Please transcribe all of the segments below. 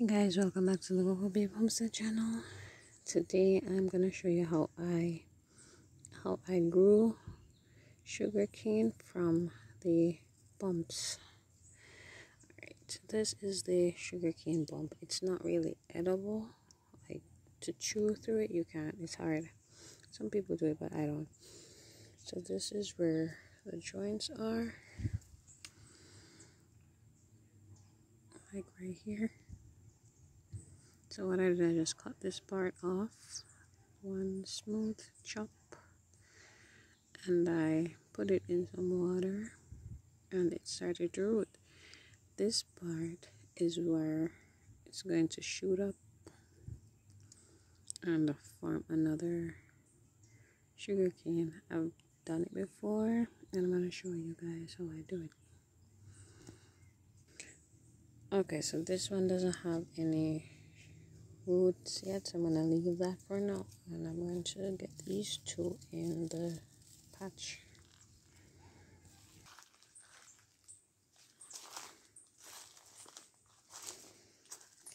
Hey guys, welcome back to the BohoBabe Homestead channel. Today I'm gonna show you how I how I grew sugar cane from the bumps. Alright, this is the sugar cane bump. It's not really edible. Like to chew through it you can't, it's hard. Some people do it but I don't. So this is where the joints are. Like right here. So what I did, I just cut this part off, one smooth chop, and I put it in some water, and it started to root. This part is where it's going to shoot up and form another sugar cane. I've done it before, and I'm going to show you guys how I do it. Okay, so this one doesn't have any roots yet I'm gonna leave that for now? And I'm going to get these two in the patch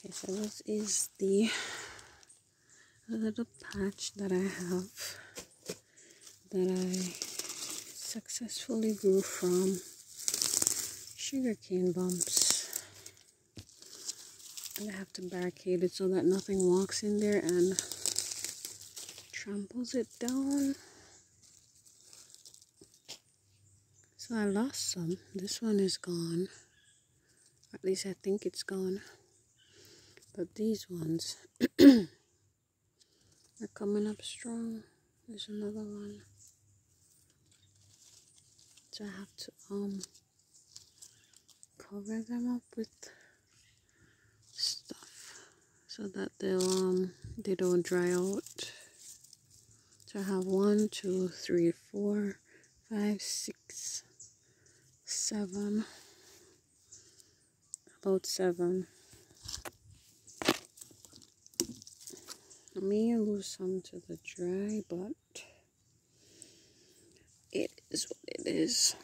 okay so this is the little patch that I have that I successfully grew from sugarcane bumps I have to barricade it so that nothing walks in there and tramples it down. So I lost some. This one is gone. at least I think it's gone. But these ones are coming up strong. There's another one. So I have to um cover them up with so that they'll um they don't dry out. So I have one two three four five six seven about seven. I may lose some to the dry but it is what it is.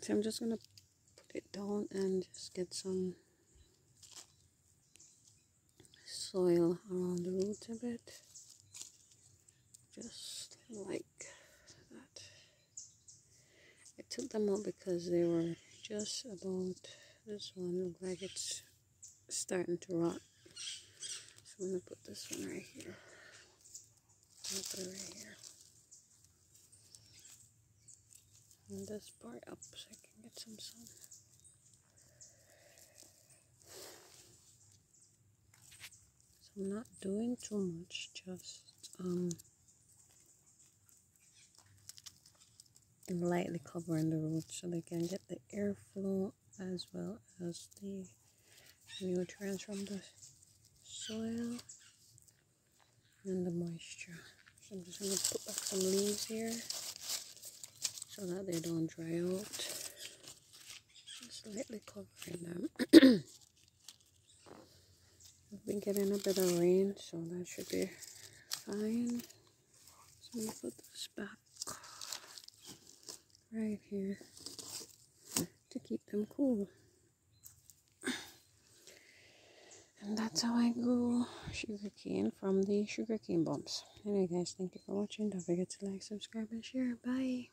So I'm just gonna put it down and just get some soil around the roots a bit. Just like that. I took them out because they were just about this one. Look like it's starting to rot. So I'm gonna put this one right here. I'll put it right here. And this part up so I can get some sun I'm not doing too much, just um, lightly covering the roots so they can get the airflow as well as the nutrients from the soil and the moisture. So I'm just going to put back some leaves here so that they don't dry out. Just lightly covering them. We've been getting a bit of rain, so that should be fine. So I'm to put this back right here to keep them cool. And that's how I grew sugarcane from the sugarcane bumps. Anyway guys, thank you for watching. Don't forget to like, subscribe, and share. Bye.